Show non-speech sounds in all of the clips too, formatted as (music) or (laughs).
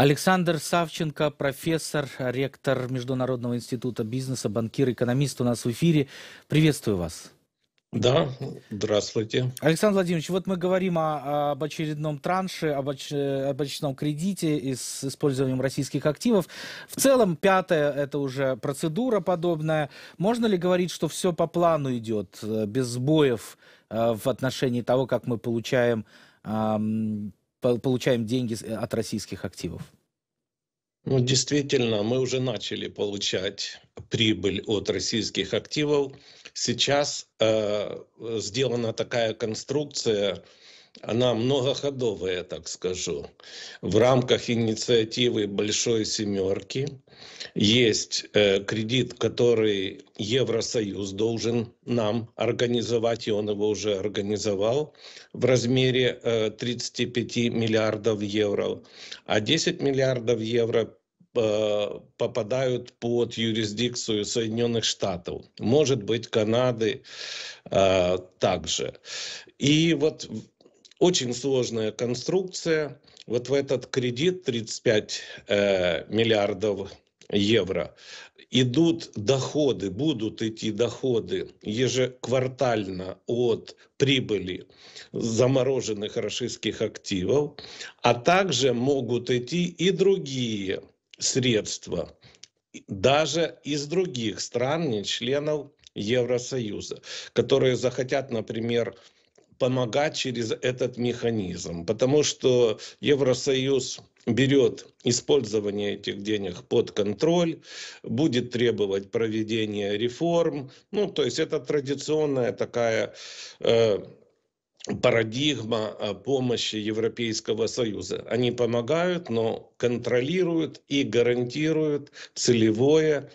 Александр Савченко, профессор, ректор Международного института бизнеса, банкир, экономист у нас в эфире. Приветствую вас. Да, здравствуйте. Александр Владимирович, вот мы говорим о, об очередном транше, об, оч, об очередном кредите с использованием российских активов. В целом, пятая – это уже процедура подобная. Можно ли говорить, что все по плану идет, э, без сбоев э, в отношении того, как мы получаем получаем деньги от российских активов? Ну, действительно, мы уже начали получать прибыль от российских активов. Сейчас э, сделана такая конструкция, она многоходовая, так скажу. В рамках инициативы «Большой семерки» есть э, кредит, который Евросоюз должен нам организовать, и он его уже организовал в размере э, 35 миллиардов евро. А 10 миллиардов евро э, попадают под юрисдикцию Соединенных Штатов, может быть, Канады э, также. И вот очень сложная конструкция. Вот в этот кредит 35 э, миллиардов евро идут доходы, будут идти доходы ежеквартально от прибыли замороженных российских активов, а также могут идти и другие средства, даже из других стран, не членов Евросоюза, которые захотят, например, помогать через этот механизм, потому что Евросоюз берет использование этих денег под контроль, будет требовать проведения реформ. Ну, то есть это традиционная такая э, парадигма э, помощи Европейского Союза. Они помогают, но контролируют и гарантируют целевое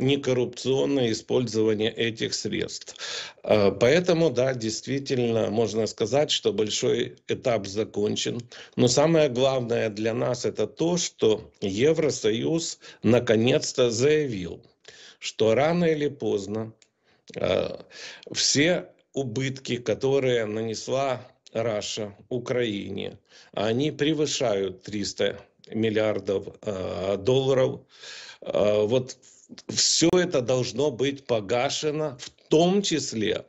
некоррупционное использование этих средств. А, поэтому, да, действительно, можно сказать, что большой этап закончен. Но самое главное для нас это то, что Евросоюз наконец-то заявил, что рано или поздно а, все убытки, которые нанесла Раша Украине, они превышают 300 миллиардов э, долларов. Вот все это должно быть погашено, в том числе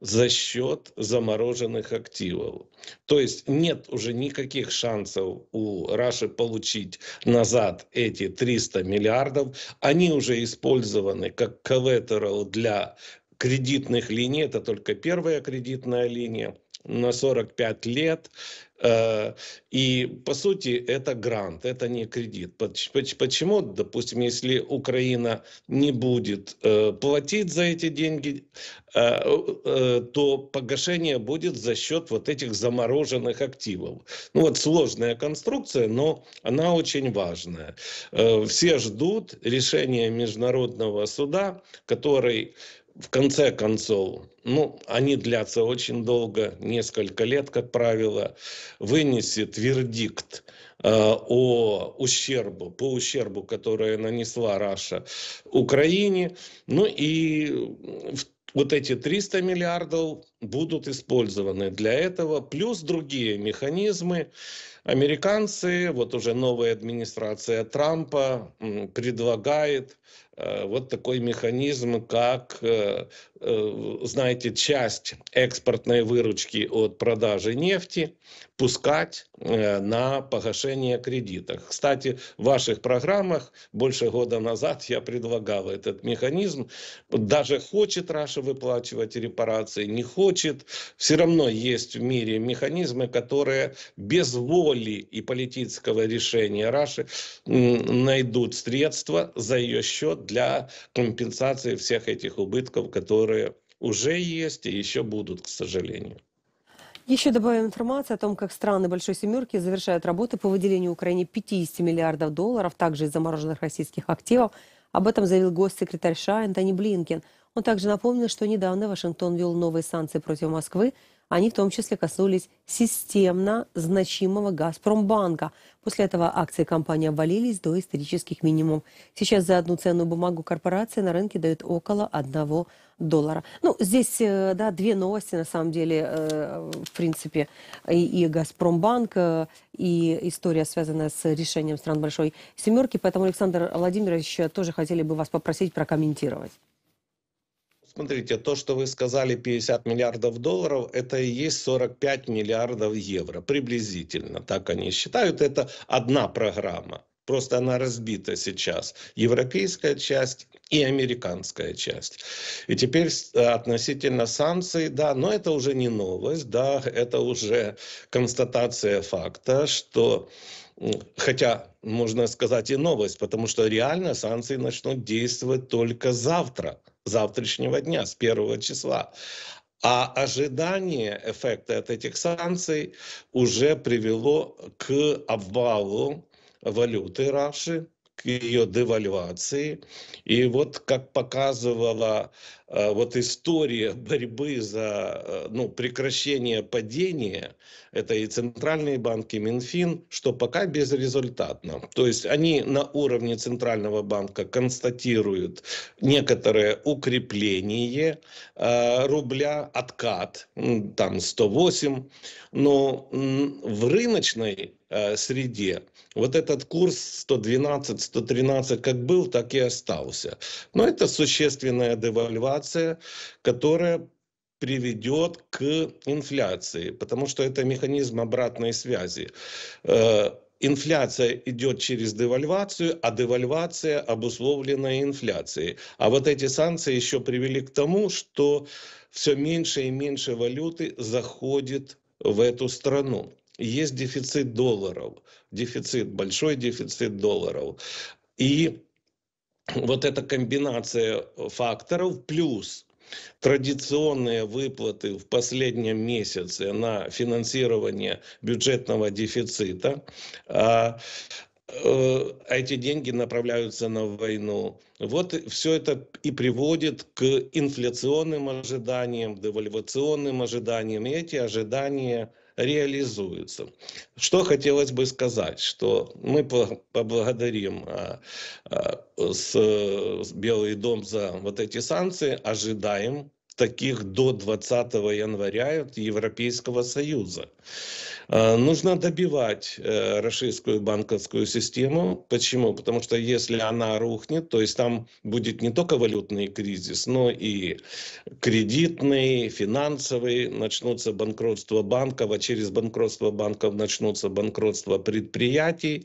за счет замороженных активов. То есть нет уже никаких шансов у Раши получить назад эти 300 миллиардов. Они уже использованы как коллатерал для кредитных линий. Это только первая кредитная линия на 45 лет. Э, и, по сути, это грант, это не кредит. Почему, допустим, если Украина не будет э, платить за эти деньги, э, то погашение будет за счет вот этих замороженных активов. Ну вот сложная конструкция, но она очень важная. Все ждут решения Международного суда, который в конце концов, ну, они длятся очень долго, несколько лет, как правило, вынесет вердикт э, о ущербу, по ущербу, который нанесла Раша Украине. Ну и вот эти 300 миллиардов будут использованы для этого, плюс другие механизмы. Американцы, вот уже новая администрация Трампа предлагает Э, вот такой механизм, как, э, э, знаете, часть экспортной выручки от продажи нефти пускать на погашение кредитов. Кстати, в ваших программах больше года назад я предлагал этот механизм. Даже хочет Раша выплачивать репарации, не хочет, все равно есть в мире механизмы, которые без воли и политического решения Раши найдут средства за ее счет для компенсации всех этих убытков, которые уже есть и еще будут, к сожалению. Еще добавим информацию о том, как страны Большой Семерки завершают работы по выделению Украине 50 миллиардов долларов, также из замороженных российских активов. Об этом заявил госсекретарь США Антони Блинкен. Он также напомнил, что недавно Вашингтон ввел новые санкции против Москвы, Они в том числе коснулись системно значимого «Газпромбанка». После этого акции компании обвалились до исторических минимумов. Сейчас за одну ценную бумагу корпорации на рынке дают около одного доллара. Ну, здесь, э, да, две новости, на самом деле, э, в принципе, и, и «Газпромбанк», э, и история, связанная с решением стран Большой Семерки. Поэтому, Александр Владимирович, тоже хотели бы вас попросить прокомментировать. Смотрите, то, что вы сказали, 50 миллиардов долларов, это и есть 45 миллиардов евро, приблизительно, так они считают. Это одна программа, просто она разбита сейчас. Европейская часть и американская часть. И теперь относительно санкций, да, но это уже не новость, да, это уже констатация факта, что хотя можно сказать и новость, потому что реально санкции начнут действовать только завтра – завтрашнего дня, с первого числа. А ожидание эффекта от этих санкций уже привело к обвалу валюты Раши, к ее девальвации. И вот как показывала э, вот история борьбы за э, ну, прекращение падения, это и центральные банки, Минфин, что пока безрезультатно. То есть они на уровне центрального банка констатируют некоторое укрепление э, рубля, откат, там 108, но в рыночной э, среде вот этот курс 112-113 как был, так и остался. Но это существенная девальвация, которая приведет к инфляции, потому что это механизм обратной связи. Э, инфляция идет через девальвацию, а девальвация обусловлена инфляцией. А вот эти санкции еще привели к тому, что все меньше и меньше валюты заходит в эту страну есть дефицит долларов, дефицит, большой дефицит долларов. И вот эта комбинация факторов плюс традиционные выплаты в последнем месяце на финансирование бюджетного дефицита, а, э, эти деньги направляются на войну. Вот все это и приводит к инфляционным ожиданиям, девальвационным ожиданиям. И эти ожидания реализуются. Что хотелось бы сказать, что мы поблагодарим а, а, с Белый дом за вот эти санкции, ожидаем таких до 20 января Европейского Союза. А, нужно добивать э, российскую банковскую систему. Почему? Потому что если она рухнет, то есть там будет не только валютный кризис, но и кредитный, финансовый, начнутся банкротство банков, а через банкротство банков начнутся банкротство предприятий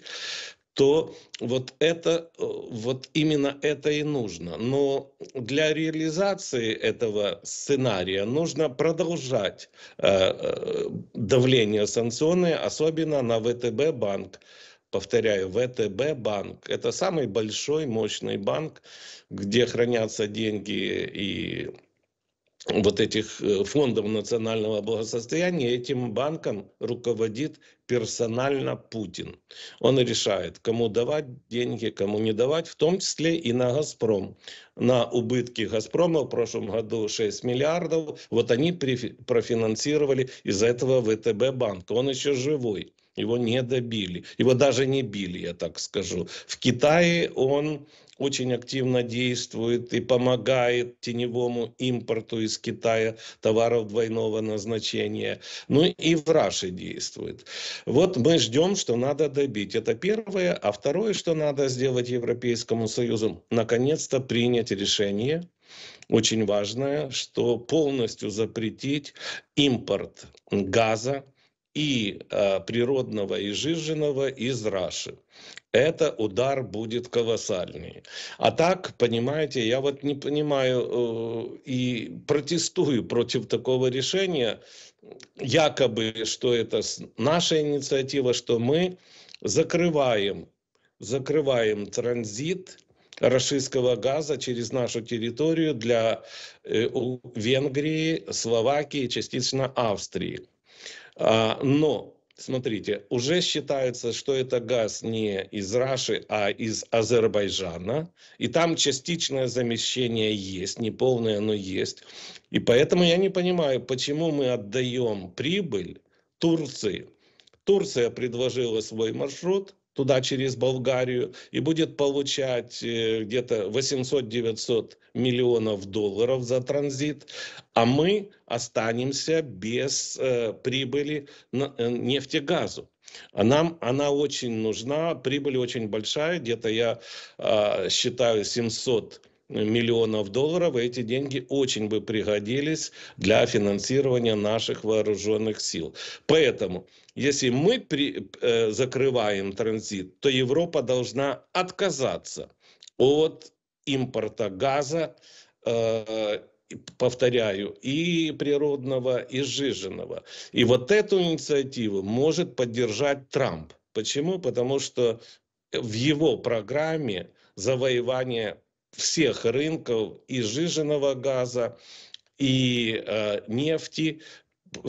то вот это, э, вот именно это и нужно. Но для реализации этого сценария нужно продолжать э, э давление санкционное, особенно на ВТБ банк. Повторяю, ВТБ банк – это самый большой, мощный банк, где хранятся деньги и вот этих э, фондов национального благосостояния, этим банком руководит персонально Путин. Он решает, кому давать деньги, кому не давать, в том числе и на «Газпром». На убытки «Газпрома» в прошлом году 6 миллиардов, вот они профинансировали из этого ВТБ банка. Он еще живой. Его не добили. Его даже не били, я так скажу. В Китае он очень активно действует и помогает теневому импорту из Китая товаров двойного назначения. Ну и в Раше действует. Вот мы ждем, что надо добить. Это первое. А второе, что надо сделать Европейскому Союзу, наконец-то принять решение, очень важное, что полностью запретить импорт газа и э, природного и жиженного из Раши это удар будет колоссальный. А так, понимаете, я вот не понимаю э, и протестую против такого решения, якобы, что это наша инициатива, что мы закрываем, закрываем транзит российского газа через нашу территорию для э, Венгрии, Словакии, частично Австрии. А, но смотрите, уже считается, что это газ не из Раши, а из Азербайджана. И там частичное замещение есть, не полное, но есть. И поэтому я не понимаю, почему мы отдаем прибыль Турции. Турция предложила свой маршрут, туда через Болгарию и будет получать э, где-то 800-900 миллионов долларов за транзит, а мы останемся без э, прибыли на э, нефтегазу. А нам она очень нужна, прибыль очень большая, где-то я э, считаю 700 миллионов долларов, эти деньги очень бы пригодились для финансирования наших вооруженных сил. Поэтому, если мы при, э, закрываем транзит, то Европа должна отказаться от импорта газа, э, повторяю, и природного, и сжиженного. И вот эту инициативу может поддержать Трамп. Почему? Потому что в его программе завоевание всех рынков и жиженного газа, и э, нефти.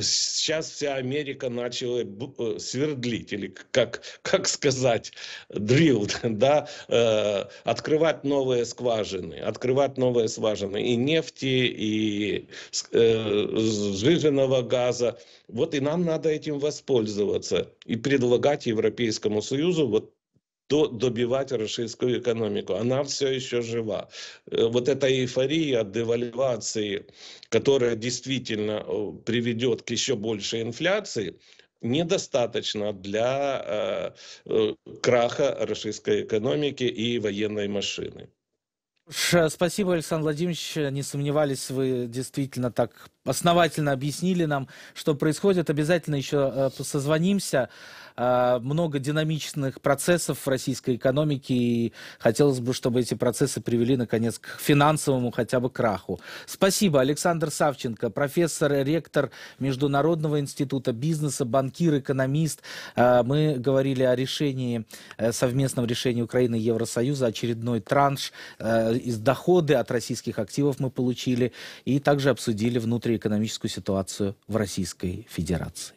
Сейчас вся Америка начала э, свердлить, или как, как сказать, drill, (laughs) да, э, открывать новые скважины, открывать новые скважины и нефти, и э, сжиженного газа. Вот и нам надо этим воспользоваться и предлагать Европейскому Союзу вот добивать российскую экономику. Она все еще жива. Э, вот эта эйфория девальвации, которая действительно э, приведет к еще большей инфляции, недостаточно для э, э, краха российской экономики и военной машины. Спасибо, Александр Владимирович. Не сомневались, вы действительно так основательно объяснили нам, что происходит. Обязательно еще созвонимся. А, много динамичных процессов в российской экономике, и хотелось бы, чтобы эти процессы привели, наконец, к финансовому хотя бы краху. Спасибо. Александр Савченко, профессор, ректор Международного института бизнеса, банкир, экономист. А, мы говорили о решении, э, совместном решении Украины и Евросоюза, очередной транш э, из доходы от российских активов мы получили, и также обсудили внутриэкономическую ситуацию в Российской Федерации.